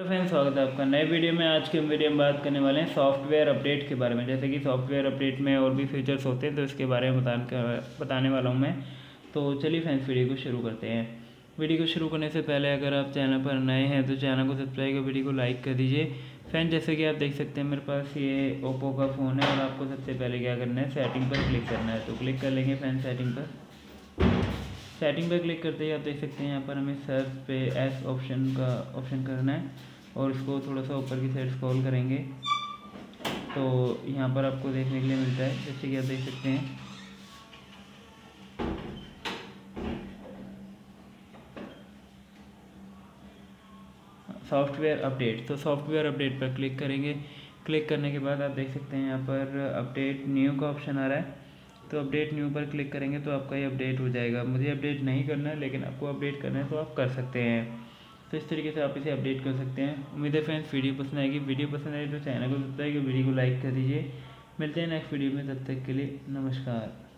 Hello friends, स्वागत है आपका नए वीडियो में। आज के हम वीडियो में बात करने वाले हैं सॉफ्टवेयर अपडेट के बारे में। जैसे कि सॉफ्टवेयर अपडेट में और भी फीचर्स होते हैं तो इसके बारे में बताने बताने वाला हूँ मैं। तो चलिए फ्रेंड्स, वीडियो को शुरू करते हैं। वीडियो को शुरू करने से पहले अगर आप चैनल पर नए हैं तो चैनल को सब्सक्राइब कर वीडियो को लाइक कर दीजिए। फ्रेंड जैसे कि आप देख सकते हैं, मेरे पास ये ओप्पो का फ़ोन है और आपको सबसे पहले क्या करना है, सेटिंग पर क्लिक करना है। तो क्लिक कर लेंगे फ्रेंड सेटिंग पर। सेटिंग पर क्लिक करते ही आप देख सकते हैं यहाँ पर हमें सर्च पे एस ऑप्शन का ऑप्शन करना है और इसको थोड़ा सा ऊपर की साइड स्क्रॉल करेंगे। तो यहाँ पर आपको देखने के लिए मिलता है, जैसे कि आप देख सकते हैं। सॉफ्टवेयर अपडेट तो सॉफ्टवेयर अपडेट पर क्लिक करेंगे। क्लिक करने के बाद आप देख सकते हैं यहाँ पर अपडेट न्यू का ऑप्शन आ रहा है। तो अपडेट न्यू पर क्लिक करेंगे तो आपका ये अपडेट हो जाएगा। मुझे अपडेट नहीं करना है, लेकिन आपको अपडेट करना है तो आप कर सकते हैं। तो इस तरीके से आप इसे अपडेट कर सकते हैं। उम्मीद है फ्रेंड्स वीडियो पसंद आएगी। वीडियो पसंद आएगी तो चैनल को सब्सक्राइब वीडियो को लाइक कर दीजिए। मिलते हैं नेक्स्ट वीडियो में, तब तक के लिए नमस्कार।